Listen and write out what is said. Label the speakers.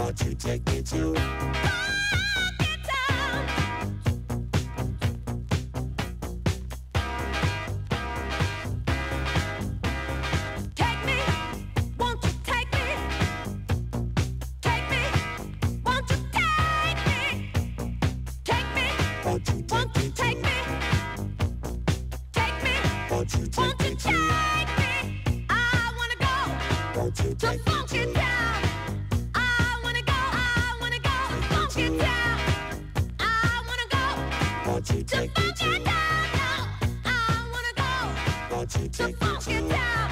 Speaker 1: Won't you take me to? Take me